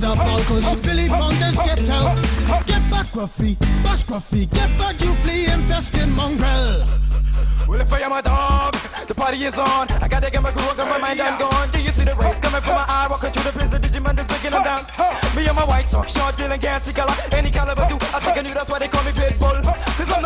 bad up alcohol. Billy believe mountains get out. Get back, Gruffy, Bash, Gruffy. Get back, you flea in mongrel. Well, if I am a dog, the party is on. I gotta get my groove, got my mind, I'm gone. Do you see the rays coming from my eye? Walking through the prison, Digimon is breaking them down. Me and my white talk, short, dealing, gassy color, any caliber, do. I think I knew that's why they call me Pitbull. Cause I'm